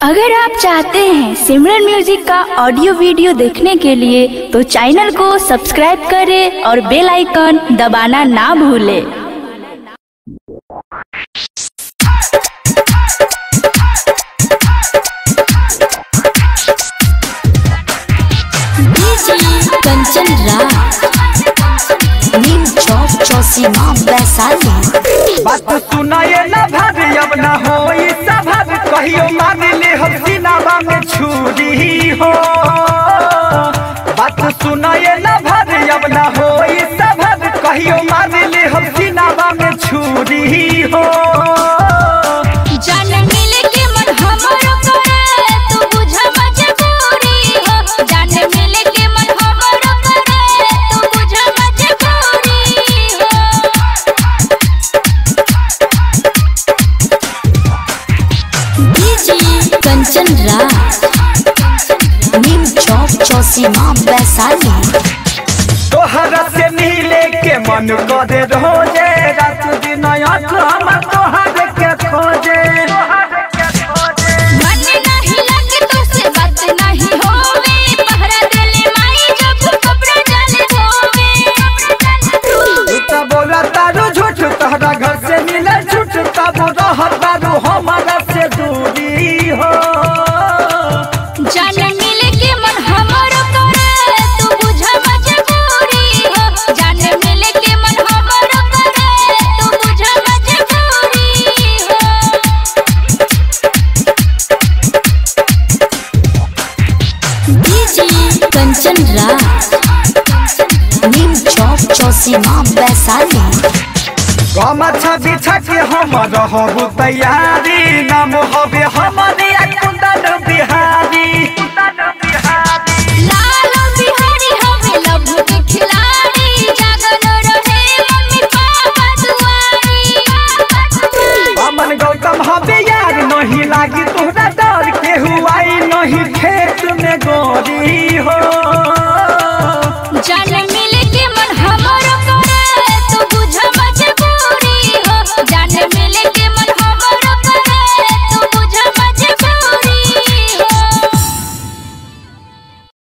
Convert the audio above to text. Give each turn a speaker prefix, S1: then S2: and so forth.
S1: अगर आप चाहते हैं सिमरन म्यूज़िक का ऑडियो वीडियो देखने के लिए तो चैनल को सब्सक्राइब करें और बेल आइकन दबाना ना भूलें।
S2: कंचन राज नीम चौक चौसीमा वैशाली
S3: बात सुनाए ना भाभी अब ना हो कहियो मान सिनावा में छुरी हो। बात सुनाए ना भर, अब ना हो सभा कहियो मान ले हम सिनावा में छुरी हो।
S2: कंचन नीम चौक चौसीमा वैशाली
S3: तोहरा से मिले के मन करे रोज़े रात दिन आँख तोहर के खोजे।
S2: मन नहीं लगे तो से कंचन नीम चौक चौसीमा वैशाली
S3: गमछा बिछा के हम रहबू तैयारी नाम हबे हमारे कुंदन बिहारी।
S2: लाल बिहारी हमें लभ के खिलाड़ी जागल रहे मम्मी पापा दुआरी।
S3: अमन गौतम हबे यार नहीं लागी तोहरा नहीं खेत में गोरी हो।